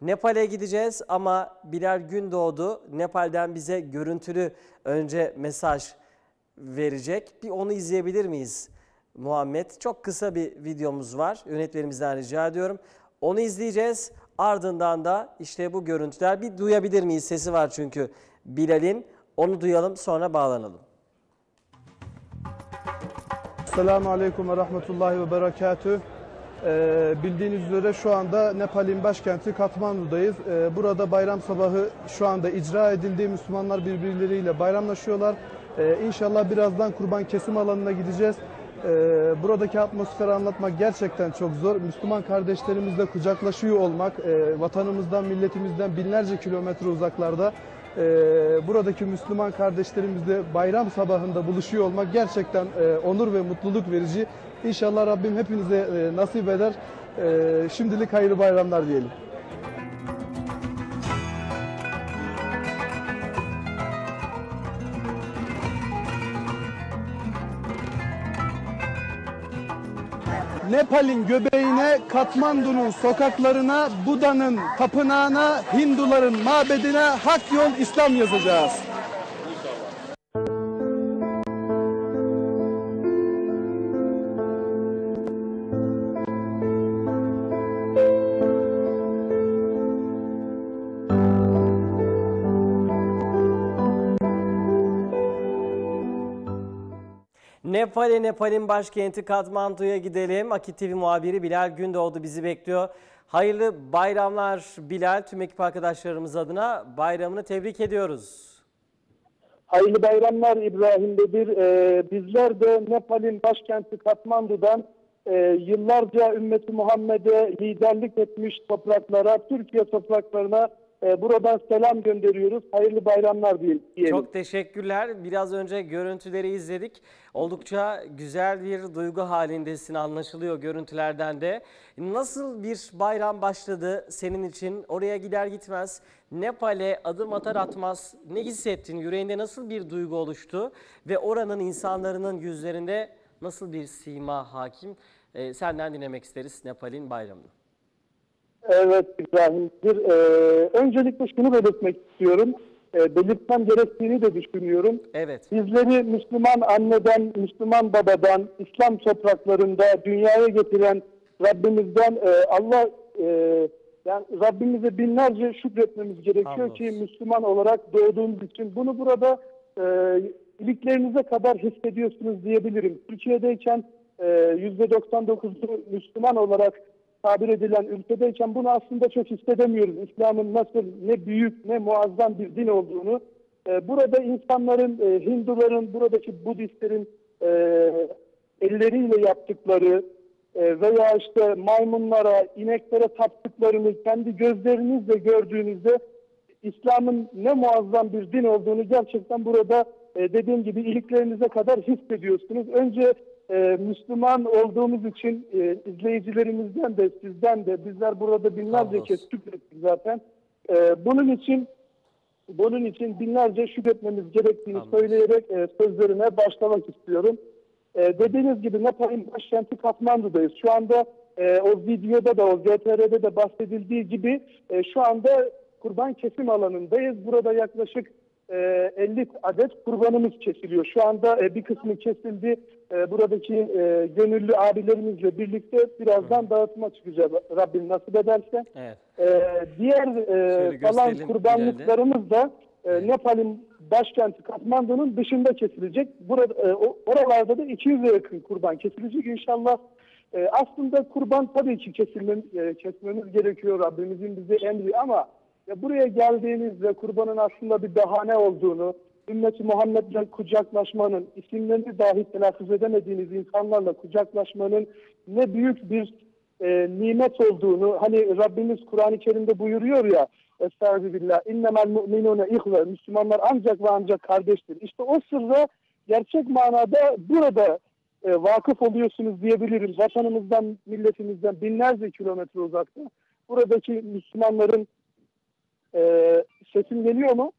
Nepal'e gideceğiz ama Bilal Gündoğdu Nepal'den bize görüntülü önce mesaj verecek. Bir onu izleyebilir miyiz Muhammed? Çok kısa bir videomuz var. Yönetmenimizden rica ediyorum. Onu izleyeceğiz. Ardından da işte bu görüntüler bir duyabilir miyiz? Sesi var çünkü Bilal'in. Onu duyalım sonra bağlanalım. Selamun Aleyküm ve Rahmetullahi ve Berekatüh. Ee, bildiğiniz üzere şu anda Nepal'in başkenti Katmandu'dayız. Ee, burada bayram sabahı şu anda icra edildi. Müslümanlar birbirleriyle bayramlaşıyorlar. Ee, inşallah birazdan kurban kesim alanına gideceğiz. Ee, buradaki atmosferi anlatmak gerçekten çok zor. Müslüman kardeşlerimizle kucaklaşıyor olmak, e, vatanımızdan, milletimizden binlerce kilometre uzaklarda e, buradaki Müslüman kardeşlerimizle bayram sabahında buluşuyor olmak gerçekten e, onur ve mutluluk verici. İnşallah Rabbim hepinize e, nasip eder. E, şimdilik hayırlı bayramlar diyelim. Nepal'in göbeğine, Katmandu'nun sokaklarına, Buda'nın tapınağına, Hinduların mabedine hak yol İslam yazacağız. Nepal'e Nepal'in başkenti Katmandu'ya gidelim. Akit TV muhabiri Bilal Gündoğdu bizi bekliyor. Hayırlı bayramlar Bilal. Tüm ekip arkadaşlarımız adına bayramını tebrik ediyoruz. Hayırlı bayramlar İbrahim Bedir. Ee, bizler de Nepal'in başkenti Katmandu'dan e, yıllarca ümmeti Muhammed'e liderlik etmiş topraklara, Türkiye topraklarına e, buradan selam gönderiyoruz. Hayırlı bayramlar diye- diyelim. Çok teşekkürler. Biraz önce görüntüleri izledik. Oldukça güzel bir duygu halindesin anlaşılıyor görüntülerden de. Nasıl bir bayram başladı senin için? Oraya gider gitmez Nepal'e adım atar atmaz ne hissettin? Yüreğinde nasıl bir duygu oluştu? Ve oranın insanların yüzlerinde nasıl bir sima hakim? Ee, senden dinlemek isteriz Nepal'in bayramını. Evet İbrahim Bedir. Ee, öncelikle şunu belirtmek istiyorum. Ee, belirtmem gerektiğini de düşünüyorum. Evet. Bizleri Müslüman anneden, Müslüman babadan, İslam topraklarında dünyaya getiren Rabbimizden e, Allah e, yani Rabbimize binlerce şükretmemiz gerekiyor Hamdolsun. ki Müslüman olarak doğduğumuz için bunu burada e, iliklerinize kadar hissediyorsunuz diyebilirim. Türkiye'deyken e, %99'u Müslüman olarak tabir edilen ülkedeyken bunu aslında çok hissedemiyoruz. İslam'ın nasıl ne büyük ne muazzam bir din olduğunu. Ee, burada insanların, e, Hinduların, buradaki Budistlerin e, elleriyle yaptıkları e, veya işte maymunlara, ineklere taptıklarını kendi gözlerinizle gördüğünüzde İslam'ın ne muazzam bir din olduğunu gerçekten burada e, dediğim gibi iliklerinize kadar hissediyorsunuz. Önce e, Müslüman olduğumuz için e, izleyicilerimizden de sizden de bizler burada binlerce kez şükrettik zaten. E, bunun için bunun için binlerce şükretmemiz gerektiğini Hamdolsun. söyleyerek e, sözlerime başlamak istiyorum. E, dediğiniz gibi Nepal'in başkenti Katmandu'dayız. Şu anda e, o videoda da o ZTR'de de bahsedildiği gibi e, şu anda kurban kesim alanındayız. Burada yaklaşık e, 50 adet kurbanımız kesiliyor. Şu anda e, bir kısmı kesildi. E, buradaki e, gönüllü abilerimizle birlikte birazdan dağıtıma çıkacağız Rabbim nasip ederse. Evet. Diğer e, kalan kurbanlıklarımız da e, Nepal'in başkenti Katmandu'nun dışında kesilecek. Burada e, oralarda da 200'e yakın kurban kesilecek inşallah. E, aslında kurban tabii ki kesilmemiz, e, kesmemiz gerekiyor Rabbimizin bize emri ama ya buraya geldiğinizde kurbanın aslında bir bahane olduğunu, ümmeti Muhammed'le kucaklaşmanın, isimlerini dahi telaffuz edemediğiniz insanlarla kucaklaşmanın ne büyük bir e, nimet olduğunu hani Rabbimiz Kur'an-ı Kerim'de buyuruyor ya Estağfirullah innemel mu'minune ihve Müslümanlar ancak ve ancak kardeştir. İşte o sırra gerçek manada burada e, vakıf oluyorsunuz diyebilirim. Vatanımızdan, milletimizden binlerce kilometre uzakta. Buradaki Müslümanların e, sesim geliyor mu?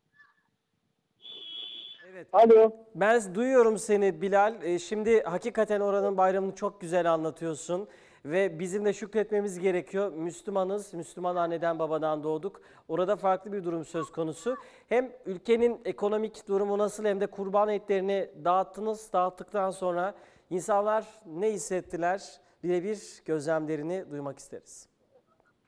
Evet. Alo. Ben duyuyorum seni Bilal. Ee, Şimdi hakikaten oranın bayramını çok güzel anlatıyorsun. ve bizim de şükretmemiz gerekiyor. Müslümanız, Müslüman anneden babadan doğduk. Orada farklı bir durum söz konusu. Hem ülkenin ekonomik durumu nasıl hem de kurban etlerini dağıttınız. Dağıttıktan sonra insanlar ne hissettiler? Birebir gözlemlerini duymak isteriz.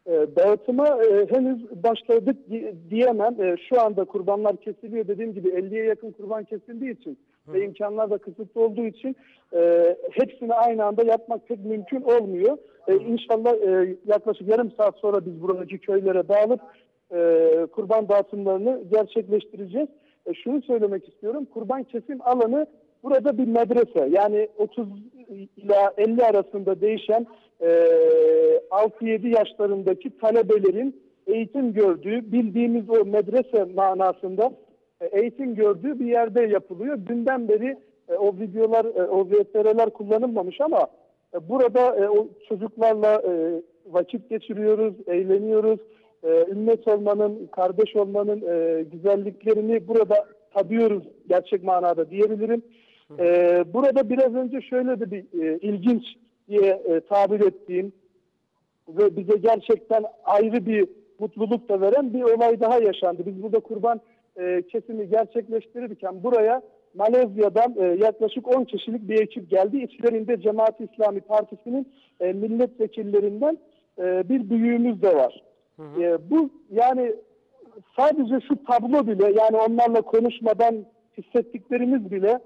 E, dağıtıma e, henüz başladık di- diyemem. E, şu anda kurbanlar kesiliyor. Dediğim gibi 50'ye yakın kurban kesildiği için ve imkanlar da kısıtlı olduğu için e, hepsini aynı anda yapmak pek mümkün olmuyor. E, inşallah e, yaklaşık yarım saat sonra biz buradaki köylere dağılıp e, kurban dağıtımlarını gerçekleştireceğiz. E, şunu söylemek istiyorum. Kurban kesim alanı burada bir medrese. Yani 30 ila 50 arasında değişen e, 6-7 yaşlarındaki talebelerin eğitim gördüğü, bildiğimiz o medrese manasında e, eğitim gördüğü bir yerde yapılıyor. Dünden beri e, o videolar, e, o VTR'ler kullanılmamış ama e, burada e, o çocuklarla e, vakit geçiriyoruz, eğleniyoruz. E, ümmet olmanın, kardeş olmanın e, güzelliklerini burada tadıyoruz gerçek manada diyebilirim. E, burada biraz önce şöyle de bir e, ilginç diye e, tabir ettiğim ve bize gerçekten ayrı bir mutluluk da veren bir olay daha yaşandı. Biz burada kurban e, kesimi gerçekleştirirken buraya Malezya'dan e, yaklaşık 10 kişilik bir ekip geldi. İçlerinde Cemaat İslami Partisi'nin e, milletvekillerinden e, bir büyüğümüz de var. E, bu yani sadece şu tablo bile yani onlarla konuşmadan hissettiklerimiz bile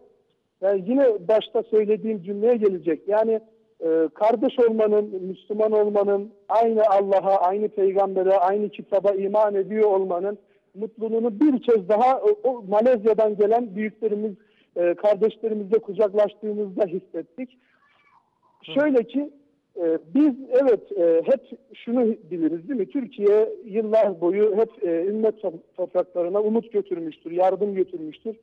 yani yine başta söylediğim cümleye gelecek. Yani e, kardeş olmanın, Müslüman olmanın, aynı Allah'a, aynı peygambere, aynı kitaba iman ediyor olmanın mutluluğunu bir kez daha o, o Malezya'dan gelen büyüklerimiz, e, kardeşlerimizle kucaklaştığımızda hissettik. Şöyle ki e, biz evet e, hep şunu biliriz değil mi? Türkiye yıllar boyu hep e, ümmet to- topraklarına umut götürmüştür, yardım götürmüştür.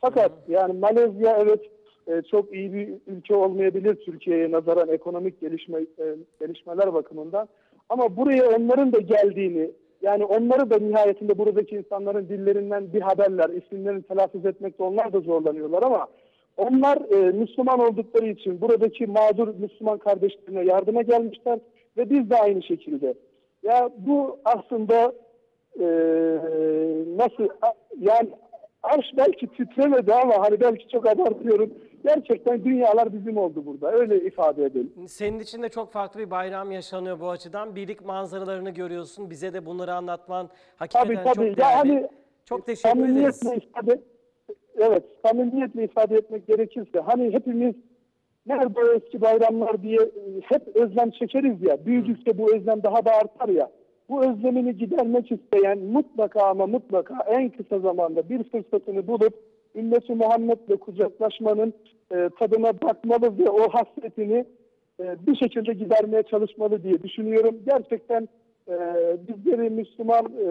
Fakat yani Malezya evet e, çok iyi bir ülke olmayabilir Türkiye'ye nazaran ekonomik gelişme e, gelişmeler bakımından. Ama buraya onların da geldiğini yani onları da nihayetinde buradaki insanların dillerinden bir haberler, isimlerini telaffuz etmekte onlar da zorlanıyorlar ama onlar e, Müslüman oldukları için buradaki mağdur Müslüman kardeşlerine yardıma gelmişler ve biz de aynı şekilde. Ya bu aslında nasıl yani arş belki titremedi ama hani belki çok abartıyorum. Gerçekten dünyalar bizim oldu burada. Öyle ifade edelim. Senin için de çok farklı bir bayram yaşanıyor bu açıdan. Birlik manzaralarını görüyorsun. Bize de bunları anlatman hakikaten Tabii tabii. çok Ya değerli. hani çok teşekkür ederiz. ifade evet, samimiyetle ifade etmek gerekirse hani hepimiz nerede eski bayramlar diye e, hep özlem çekeriz ya. Büyüdükçe bu özlem daha da artar ya. Bu özlemini gidermek isteyen mutlaka ama mutlaka en kısa zamanda bir fırsatını bulup ümmeti Muhammed'le kucaklaşmanın e, tadına bakmalı ve o hasretini e, bir şekilde gidermeye çalışmalı diye düşünüyorum. Gerçekten e, bizleri Müslüman e,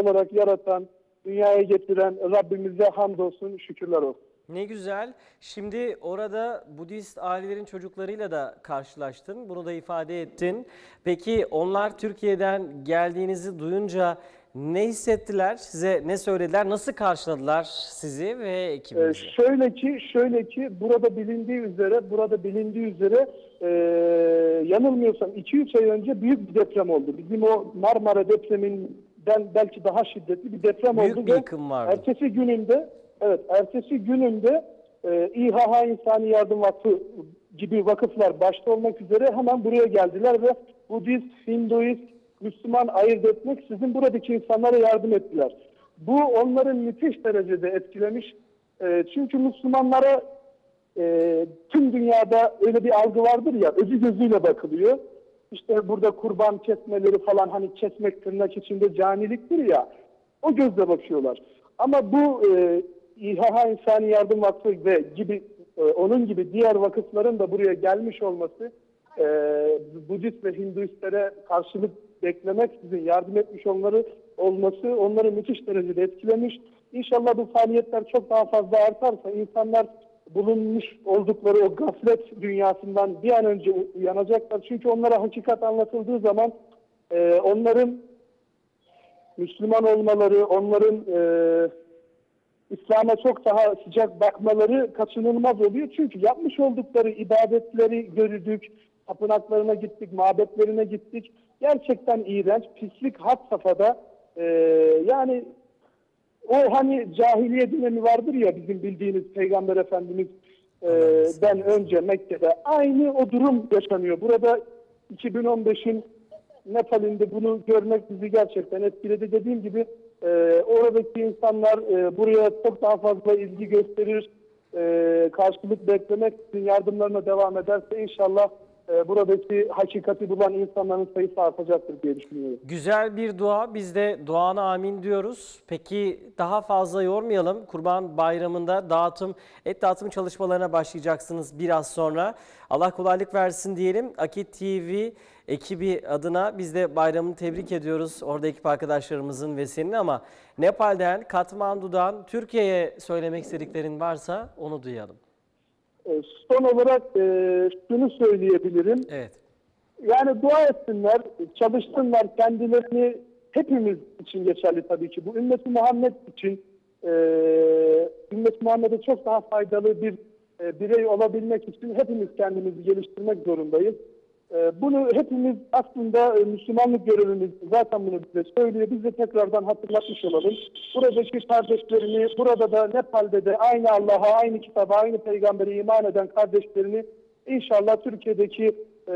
olarak yaratan, dünyaya getiren Rabbimize hamdolsun, şükürler olsun. Ne güzel. Şimdi orada Budist ailelerin çocuklarıyla da karşılaştın. Bunu da ifade ettin. Peki onlar Türkiye'den geldiğinizi duyunca ne hissettiler? Size ne söylediler? Nasıl karşıladılar sizi ve Ee, ekibinizi? şöyle ki, şöyle ki burada bilindiği üzere, burada bilindiği üzere e, yanılmıyorsam 2-3 ay önce büyük bir deprem oldu. Bizim o Marmara depreminden belki daha şiddetli bir deprem Büyük oldu. bir ve yıkım vardı. Ertesi gününde, evet ertesi gününde e, İHH İnsani Yardım Vakfı gibi vakıflar başta olmak üzere hemen buraya geldiler ve Budist, Hinduist, Müslüman ayırt etmek sizin buradaki insanlara yardım ettiler. Bu onların müthiş derecede etkilemiş. E, çünkü Müslümanlara e, tüm dünyada öyle bir algı vardır ya, özü gözüyle bakılıyor. İşte burada kurban kesmeleri falan hani kesmek tırnak içinde caniliktir ya, o gözle bakıyorlar. Ama bu e, İHH İnsani Yardım Vakfı ve gibi e, onun gibi diğer vakıfların da buraya gelmiş olması e, Budist ve Hinduistlere karşılık beklemek, sizin yardım etmiş onları olması onları müthiş derecede etkilemiş. İnşallah bu faaliyetler çok daha fazla artarsa insanlar bulunmuş oldukları o gaflet dünyasından bir an önce uyanacaklar. Çünkü onlara hakikat anlatıldığı zaman e, onların Müslüman olmaları, onların e, İslam'a çok daha sıcak bakmaları kaçınılmaz oluyor. Çünkü yapmış oldukları ibadetleri gördük, tapınaklarına gittik, mabetlerine gittik. Gerçekten iğrenç, pislik had safhada. Ee, yani o hani cahiliye dönemi vardır ya bizim bildiğiniz Peygamber Efendimiz e, den önce Mekke'de aynı o durum yaşanıyor. Burada 2015'in Nepal'inde bunu görmek bizi gerçekten etkiledi. Dediğim gibi e, oradaki insanlar e, buraya çok daha fazla ilgi gösterir. E, karşılık beklemek için yardımlarına devam ederse inşallah e, buradaki hakikati bulan insanların sayısı artacaktır diye düşünüyorum. Güzel bir dua. Biz de duana amin diyoruz. Peki daha fazla yormayalım. Kurban Bayramı'nda dağıtım, et dağıtım çalışmalarına başlayacaksınız biraz sonra. Allah kolaylık versin diyelim. Akit TV ekibi adına biz de bayramını tebrik ediyoruz. Orada ekip arkadaşlarımızın ve senin ama Nepal'den, Katmandu'dan Türkiye'ye söylemek istediklerin varsa onu duyalım. E, son olarak e, şunu söyleyebilirim. Evet. Yani dua etsinler, çalışsınlar kendilerini hepimiz için geçerli tabii ki. Bu ümmeti Muhammed için e, ümmeti Muhammed'e çok daha faydalı bir e, birey olabilmek için hepimiz kendimizi geliştirmek zorundayız. E, bunu hepimiz aslında e, Müslümanlık görevimiz zaten bunu bize söylüyor. Biz de tekrardan hatırlatmış olalım. Buradaki kardeşlerini, burada da Nepal'de de aynı Allah'a, aynı kitaba, aynı peygambere iman eden kardeşlerini inşallah Türkiye'deki e,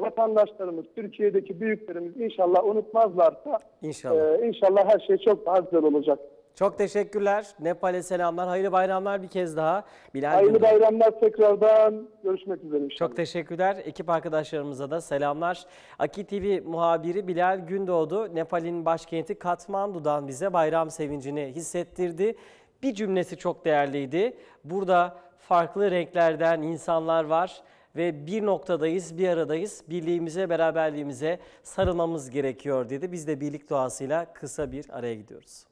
vatandaşlarımız, Türkiye'deki büyüklerimiz inşallah unutmazlarsa İnşallah. e, inşallah her şey çok daha güzel olacak. Çok teşekkürler. Nepal'e selamlar. Hayırlı bayramlar bir kez daha. Bilal Hayırlı Gündüz. bayramlar tekrardan. Görüşmek üzere inşallah. Çok teşekkürler. Ekip arkadaşlarımıza da selamlar. Aki TV muhabiri Bilal Gündoğdu, Nepal'in başkenti Katmandu'dan bize bayram sevincini hissettirdi. Bir cümlesi çok değerliydi. Burada farklı renklerden insanlar var ve bir noktadayız, bir aradayız. Birliğimize, beraberliğimize sarılmamız gerekiyor dedi. Biz de birlik duasıyla kısa bir araya gidiyoruz.